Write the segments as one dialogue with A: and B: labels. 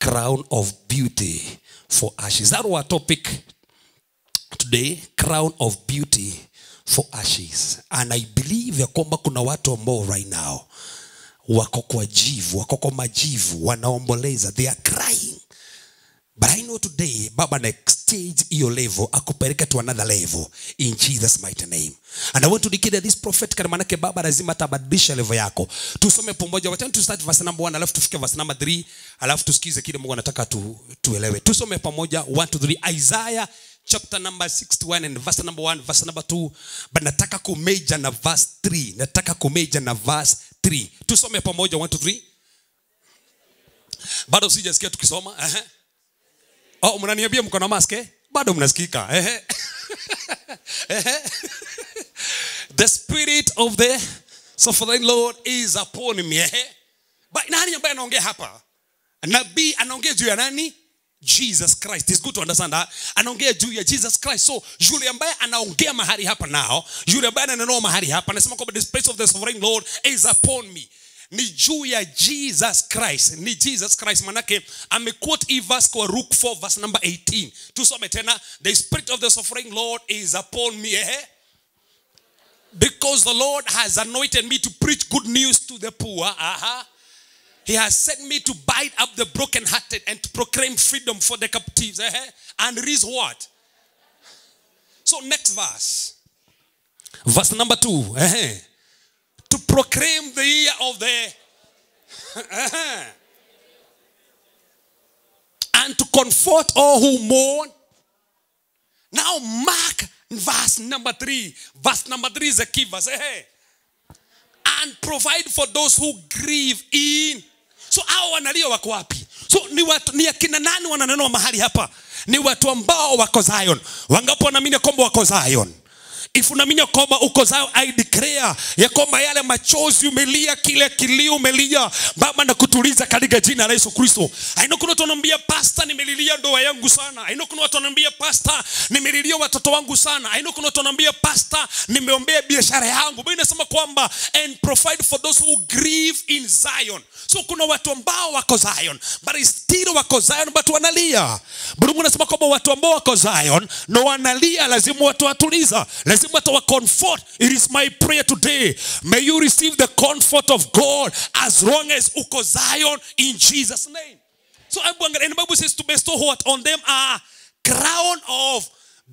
A: crown of beauty for ashes that our topic today? Crown of beauty for ashes and i believe ya kwamba kuna watu ambao right now wako kwa jivu wako kwa majivu wanaomboleza. They are crying but i know today baba na stage hiyo level akupeleke to another level in jesus mighty name. And i want to declare this prophet kama manake baba lazima atabadilisha level yako. Tusome pamoja wacha tu start verse number 1 alafu tufike verse number 3 alafu tusikize kile mungu anataka tu, tuelewe. Tusome pamoja 1 to 3 isaiah chapter number 61 and verse number 1 verse number 2 but nataka kumeja na verse 3 nataka kumeja na verse 3 tusome pamoja 1 to 3 bado sijasikia tukisoma uh-huh. Oh mnaniambia mko na mask eh? bado mnasikika. Ehe. the spirit of the sovereign lord is upon me Ehe. But, nani ambaye anaongea hapa nabii anaongea juu ya nani jesus christ It's good to understand that. anaongea juu ya jesus christ so yule ambaye anaongea mahali hapa nao yule ambaye ananenoa mahali hapa anasema kwamba the spirit of the sovereign lord is upon me ni juu ya jesus christ ni jesus christ manake amequote hii verse kwa luke 4 verse number 18 tusome tena the spirit of the suffering lord is upon me eh? because the lord has anointed me to preach good news to the poor uh-huh. He has sent me to bind up the brokenhearted and to proclaim freedom for the captives. eh, And release what? So next verse. Verse number two. eh, eh, To proclaim the year of the and to comfort all who mourn. Now mark verse number three. Verse number three is a key verse. Hey. and provide for those who grieve in so hao wanalia wako wapi so ni, watu, ni akina nani wananenwa mahali hapa ni watu ambao wako zion wangapo wanaamini kwamba wako zion if unaamini ya kwamba uko zao i declare ya kwamba yale machozi umelia kile kilio umelia. Baba na kutuliza katika jina la yesu kristo. Aina kuna watu wanaambia pasta nimelilia ndoa yangu sana. Aina kuna watu wanaambia pasta nimelilia watoto wangu sana. Aina kuna watu wanaambia pasta nimeombea biashara yangu. Biblia nasema kwamba and provide for those who grieve in zion. So kuna watu ambao wako zion but still wako zion but wanalia. Mungu anasema kwamba watu ambao wako zion na wanalia lazima watu watuliza. Lazima watu comfort. It is my prayer today. May you receive the comfort of god as long as uko zion in jesus name. So hebu angalia, and the bible says to bestow what on them a crown of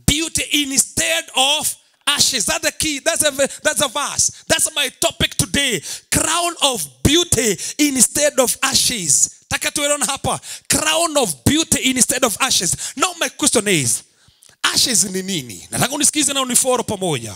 A: beauty instead of ashes. That's the key. That's a that's a verse. That's my topic today. Crown of beauty instead of ashes. Taka tuelewana crown of beauty instead of ashes. Now my question is ashes ni nini? Nataka unisikize na uniforo pamoja.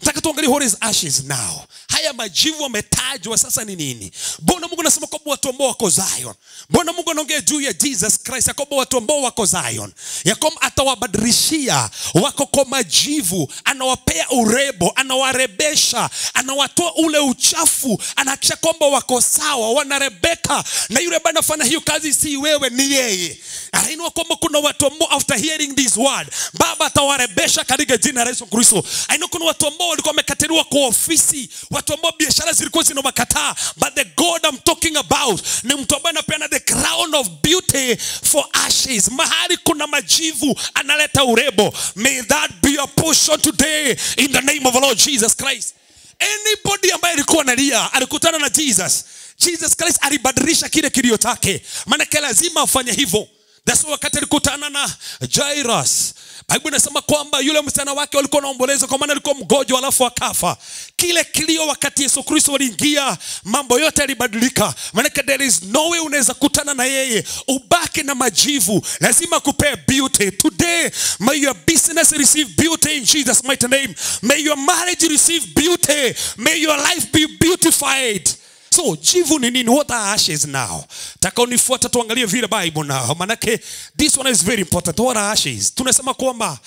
A: Nataka tuangalie what is ashes now. Haya majivu yametajwa sasa ni nini? Mbona mungu anasema kwamba watu ambao wako zion? Mbona mungu anaongea juu ya jesus christ ya kwamba watu ambao wako zion? Ya kwamba atawabadilishia. Wako kwa majivu anawapea urebo anawarebesha anawatoa ule uchafu anahakisha kwamba wako sawa wanarebeka. Na yule ambaye anafanya hiyo kazi si wewe ni yeye. Anainua kwamba kuna watu ambao after hearing this word baba atawarebesha katika jina la yesu kristo. Aina kuna watu ambao walikuwa wamekatiriwa kwa ofisi watu ambao biashara zilikuwa zinawakataa but the god I'm talking about ni mtu ambaye anapeana the crown of beauty for ashes. Mahali kuna majivu analeta urebo may that be your portion today in the name of the lord jesus christ. Anybody ambaye alikuwa analia alikutana na jesus. Jesus christ alibadilisha kile kilio chake. Maanake lazima afanye hivyo That's wakati alikutana na Jairus, Biblia inasema kwamba yule msichana wake walikuwa naomboleza kwa maana alikuwa mgonjwa alafu akafa. Kile kilio wakati Yesu Kristo aliingia, mambo yote yalibadilika. Maana there is no way unaweza kutana na yeye ubaki na majivu, lazima kupea beauty. Today may your business receive beauty in Jesus mighty name. May your marriage receive beauty. May your life be beautified so jivu ni nini? What are ashes now? Takaonifuata tuangalie vile bible now. Manake this one is very important. What are ashes? Tunasema kwamba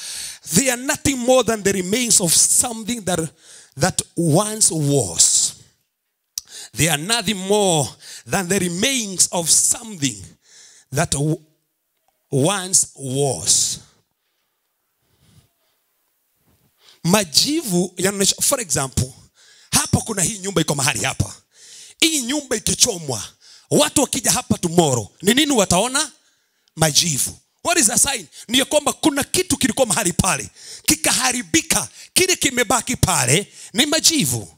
A: they are nothing more than the remains of something that, that once was. They are nothing more than the remains of something that once was. Majivu for example hapa kuna hii nyumba iko mahali hapa hii nyumba ikichomwa watu wakija hapa tumoro ni nini wataona? Majivu. What is a sign? Ni kwamba kuna kitu kilikuwa mahali pale kikaharibika kile kimebaki pale ni majivu.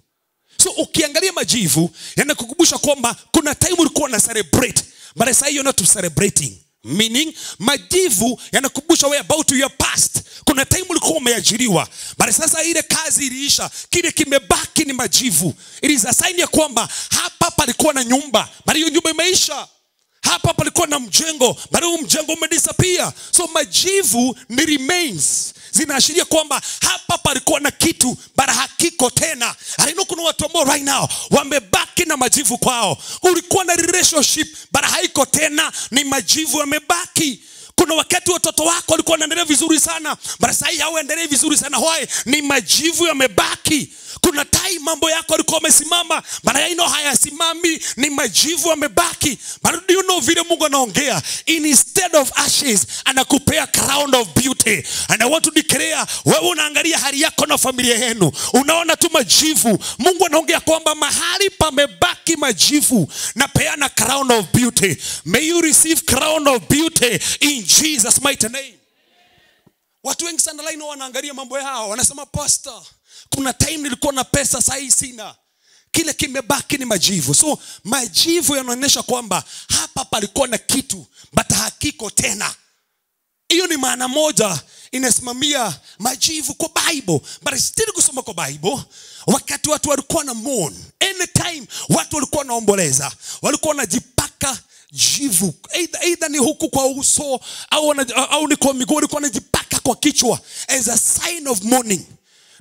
A: So ukiangalia majivu yanakukumbusha kwamba kuna time ulikuwa na celebrate but sasa hiyo not celebrating meaning majivu yanakumbusha way about your past. Kuna time ulikuwa umeajiriwa bari sasa ile kazi iliisha. Kile kimebaki ni majivu. It is a sign ya kwamba hapa palikuwa na nyumba bali hiyo nyumba imeisha. Hapa palikuwa na mjengo bali huu mjengo umedisappear. So majivu ni remains zinaashiria kwamba hapa palikuwa na kitu bara hakiko tena. Arino kuna watu ambao right now wamebaki na majivu kwao. Ulikuwa na relationship bara haiko tena ni majivu yamebaki. Kuna wakati watoto wako walikuwa wanaendelea vizuri sana bara sahii hawaendelee vizuri sana. Why? Ni majivu yamebaki. Kuna mambo yako alikuwa amesimama maneno hayasimami ni majivu amebaki but do you know vile mungu anaongea? Instead of ashes anakupea crown of beauty. And i want to declare wewe unaangalia hali yako na familia yenu. Unaona tu majivu. Mungu anaongea kwamba mahali pamebaki majivu napeana crown of beauty. May you receive crown of beauty in jesus mighty name. Watu wengi sana laino wanaangalia mambo yao. Wanasema pastor kuna time nilikuwa na pesa sahii sina. Kile kimebaki ni majivu. So majivu yanaonyesha kwamba hapa palikuwa na kitu but hakiko tena. Hiyo ni maana moja inasimamia majivu kwa bible but still kusoma kwa bible. Wakati watu walikuwa na mourn anytime watu walikuwa wanaomboleza walikuwa wanajipaka jivu. Either, either ni huku kwa uso au, au ni kwa miguu walikuwa wanajipaka kwa kichwa as a sign of mourning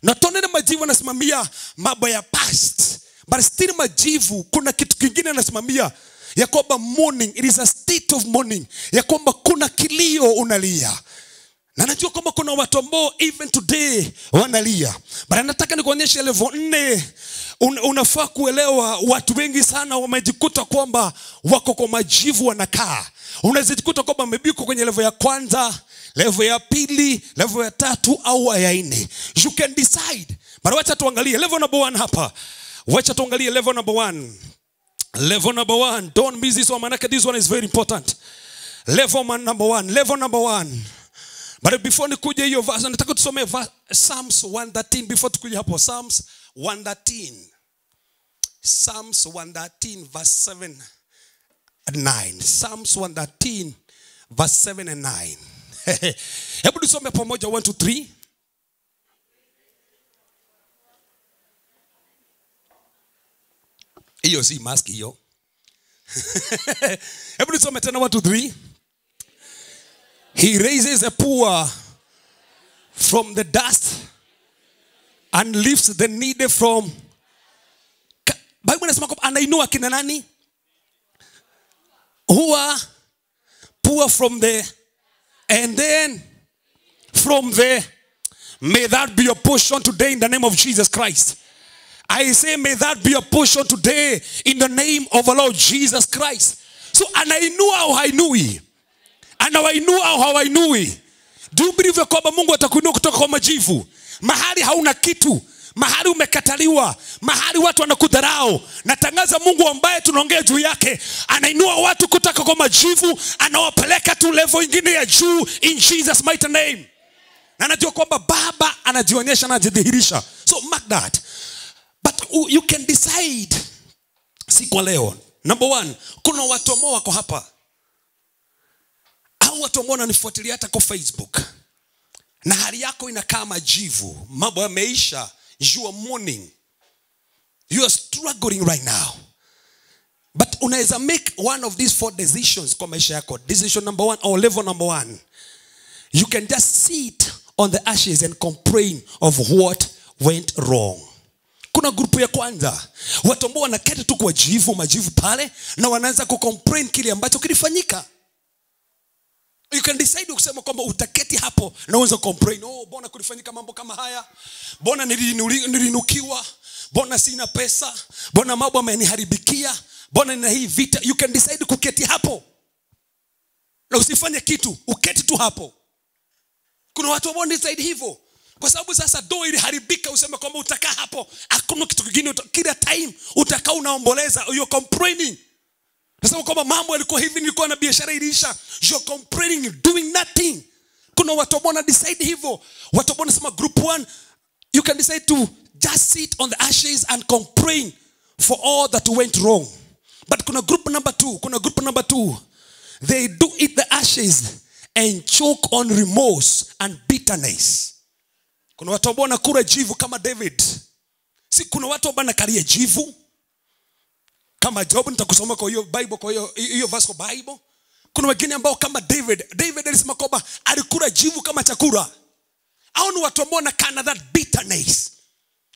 A: natonene majivu anasimamia mambo ya past. But still majivu kuna kitu kingine anasimamia. Ya kwamba mourning it is a state of mourning ya kwamba kuna kilio unalia. Na najua kwamba kuna watu ambao even today wanalia. But nataka nikuonyeshe level nne. Un, unafaa kuelewa watu wengi sana wamejikuta kwamba wako kwa majivu wanakaa. Unawezajikuta kwamba mebiko kwenye level ya kwanza level ya pili level ya tatu au ya nne. You can decide. But wacha tuangalie. Level number one hapa. Wacha tuangalie level number one. Level number one. Don't miss this one manake this one is very important. Level number one level number one. But before nikuje hiyo verse nataka tusome psalms 113 before tukuje hapo. Psalms 113 psalms 113 verse 7 and 9 psalms 113 verse 7 and 9 hebu tusome pamoja 1 to 3 hiyo si mask hiyo. Hebu tusome tena 1 to 3 he raises a poor from the dust and lifts the needy from bible inasema kwamba anainua kina nani? Huwa poor from the and then from there, may that be your portion today in the name of jesus christ I say, may that be a portion today in the name of our Lord Jesus Christ. So, anainua au hainui? Anawainua au hawainui? Do you believe ya kwamba Mungu atakuinua kutoka kwa majivu? Mahali hauna kitu, mahali umekataliwa, mahali watu wanakudharau. Natangaza Mungu ambaye tunaongea juu yake, anainua watu kutoka kwa majivu, anawapeleka tu level ingine ya juu in Jesus mighty name. Na najua kwamba Baba anajionyesha na anajidhihirisha. So mark that. But you can decide si kwa leo. Number one, kuna watu ambao wako hapa au watu ambao wananifuatilia hata kwa Facebook na hali yako inakaa majivu, mambo yameisha, you are mourning, you are struggling right now. But unaweza make one of these four decisions kwa maisha yako. Decision number one or level number one. You can just sit on the ashes and complain of what went wrong. Kuna grupu ya kwanza. Watu ambao wanaketi tu kwa jivu majivu pale na wanaanza kucomplain kile ambacho kilifanyika you can decide kusema kwamba utaketi hapo na uanze complain oh bona kulifanyika mambo kama haya? Bona nilinukiwa? Bona sina pesa? Bona mambo ameniharibikia bona nina hii vita? You can decide kuketi hapo. Na usifanye kitu uketi tu hapo. Kuna watu ambao decide hivyo. Kwa sababu sasa do iliharibika useme kwamba utakaa hapo hakuna kitu kingine kila time utakaa unaomboleza you're complaining nasema kwamba mambo yalikuwa hivi nilikuwa na biashara iliisha. You're complaining doing nothing. Kuna watu ambao wana decide hivyo. Watu ambao wanasema group one you can decide to just sit on the ashes and complain for all that went wrong. But kuna group number two kuna group number two. They do eat the ashes and choke on remorse and bitterness. Kuna watu ambao wanakula jivu kama david. Si kuna watu ambao wanakalia jivu kama job nitakusoma kwa hiyo bible kwa hiyo hiyo verse kwa bible. Kuna wengine ambao kama david david alisema kwamba alikula jivu kama chakula. Au ni watu ambao wanakana that bitterness.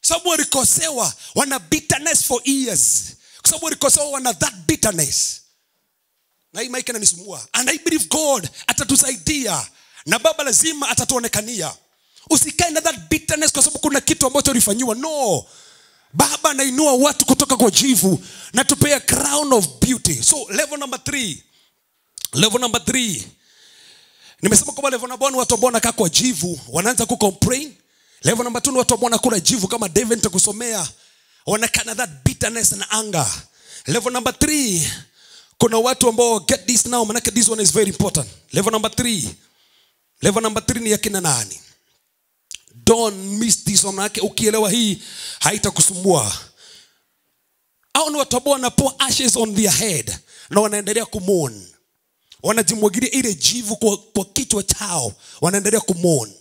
A: Sababu walikosewa wana bitterness for years. Kwa sababu walikosewa wana that bitterness. Na hii maiki inanisumbua. And i believe god atatusaidia. Na baba lazima atatuonekania. Usikae na that bitterness kwa sababu kuna kitu ambacho ulifanyiwa. No baba anainua watu kutoka kwa jivu na tupea crown of beauty. So level number three. Level number three. Nimesema kwamba level number one watu ambao wanakaa kwa jivu wanaanza kucomplain. Level number two ni watu ambao wanakula jivu kama david nitakusomea. Na that bitterness and anger. Level number three kuna watu ambao get this now manake this one is very important. Level number three. Level number three ni yakina nani? Don't miss one manake ukielewa hii haitakusumbua. Au ni watu ambao wanapoa ashes on their head na wanaendelea kumon wanajimwagilia ile jivu kwa, kwa kichwa chao wanaendelea kumon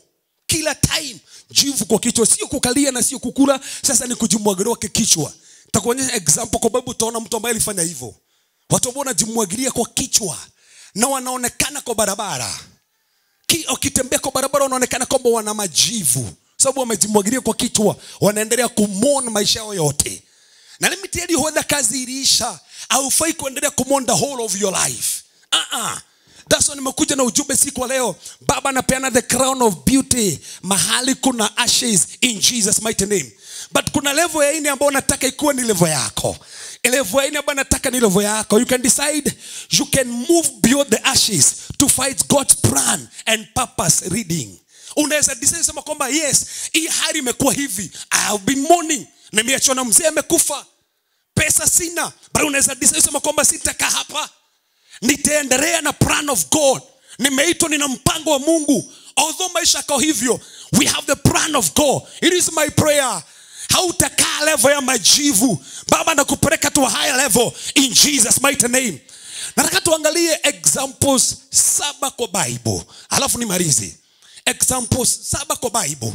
A: kila time jivu kwa kichwa sio kukalia na sio kukula sasa ni kujimwagilia kwa kichwa. Takuonyesha example kwa sababu utaona mtu ambaye alifanya hivyo. Watu ambao wanajimwagilia kwa kichwa na wanaonekana kwa barabara. Ki- wakitembea kwa barabara wanaonekana kwamba wana majivu sababu wamejimwagilia kwa kichwa wanaendelea kumon maisha yao yote. Na let me tell you whether kazi iliisha. Haufai kuendelea kumon the whole of your life. Uh-uh. That's nimekuja na ujumbe siku wa leo. Baba anapeana the crown of beauty. Mahali kuna ashes in jesus mighty name. But kuna level ya ine ambayo nataka ikuwe ni level yako. Level ya ine ambayo nataka ni level yako. You can decide. You can move beyond the ashes to fight god's plan and purpose reading unaweza decide sema kwamba yes hii hali imekuwa hivi. I have been mourning. Nimeachwa na mzee amekufa. Pesa sina bali unaweza decide sema kwamba sitaka hapa. Nitaendelea na plan of god. Nimeitwa nina mpango wa mungu. Although maisha kao hivyo we have the plan of god. It is my prayer. Hautakaa level ya majivu. Baba nakupeleka to a higher level in jesus mighty name. Nataka tuangalie examples saba kwa bible. Alafu nimalize examples saba kwa bible.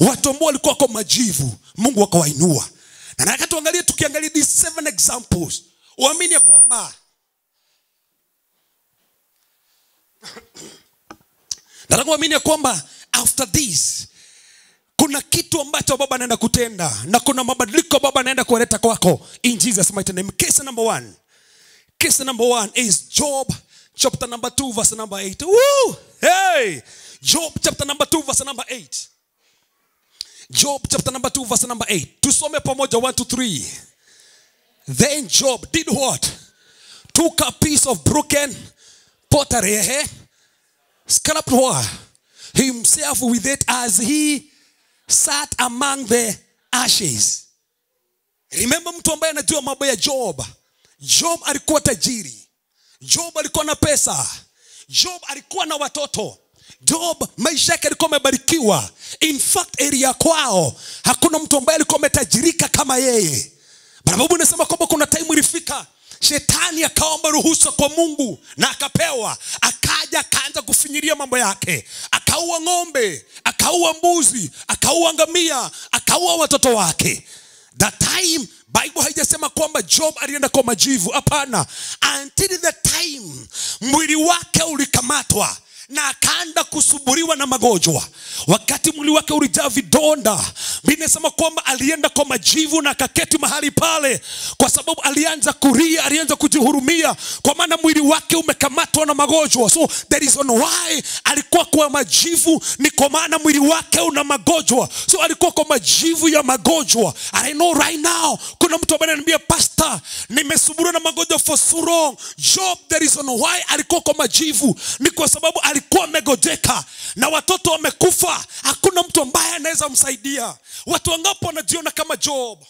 A: Watu ambao walikuwa kwa majivu mungu akawainua. Na nataka tuangalie tukiangalia these seven examples uamini ya kwamba nataka uamini ya kwamba after this kuna kitu ambacho baba anaenda kutenda na kuna mabadiliko baba anaenda kuleta kwako. In jesus mighty name. Case number one. Case number one is job chapter number two verse number eight. Woo! hey job chapter number 2 verse number 8 job chapter number 2 verse number 8 tusome pamoja 1 to 3 then job did what? Took a piece of broken pottery eh? scraped what? Himself with it as he sat among the ashes. Remember mtu ambaye anajua mambo ya job? Job alikuwa tajiri. Job alikuwa na pesa. Job alikuwa na watoto job maisha yake alikuwa amebarikiwa in fact area kwao hakuna mtu ambaye alikuwa ametajirika kama yeye. Barababu inasema kwamba kuna time ilifika shetani akaomba ruhusa kwa mungu na akapewa. Akaja akaanza kufinyiria mambo yake. Akaua ng'ombe akaua mbuzi akaua ngamia akaua watoto wake. That time bible haijasema kwamba job alienda kwa majivu. Hapana. Until the time mwili wake ulikamatwa na akaanda kusuburiwa na magonjwa. Wakati mwili wake ulijaa vidonda binasema kwamba alienda kwa majivu na akaketi mahali pale kwa sababu alianza kuria alianza kujihurumia kwa maana mwili wake umekamatwa na magonjwa. So the is on why alikuwa kwa majivu ni kwa maana mwili wake una magonjwa. So alikuwa kwa majivu ya magonjwa. I know right now kuna mtu ambaye ananiambia pastor nimesumbuliwa na magonjwa for so long. Job the is on why alikuwa kwa majivu. Ni kwa sababu alikuwa amegojeka na watoto wamekufa. Hakuna mtu ambaye anaweza msaidia watu wangapo wanajiona kama job?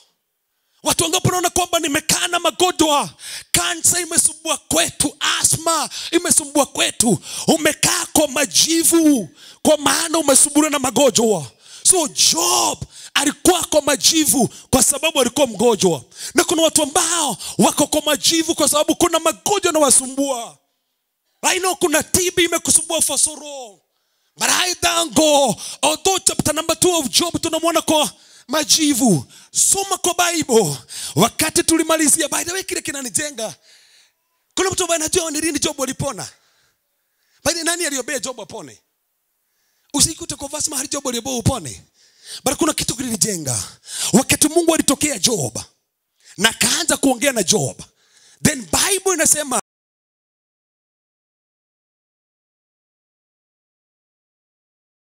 A: Watu wangapo wanaona kwamba nimekaa na magonjwa? Kansa imesumbua kwetu asma imesumbua kwetu. Umekaa kwa majivu kwa maana umesumbuliwa na magonjwa. So job alikuwa kwa majivu kwa sababu alikuwa mgonjwa. Na kuna watu ambao wako kwa majivu kwa sababu kuna magonjwa anawasumbua aino kuna tibi imekusumbua for so long. But God. Although chapter number 2 of Job tunamwona kwa majivu. Soma kwa Bible. Wakati tulimalizia by the way kile kinanijenga. Kuna mtu ambaye anajua ni lini Job alipona. By the nani aliombea Job apone? Usikute kwa verse mahali Job aliombea upone. But kuna kitu kilinijenga. Wakati Mungu alitokea Job na kaanza kuongea na Job. Then Bible inasema